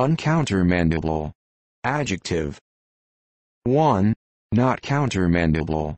Uncountermandable. Adjective. 1. Not countermandable.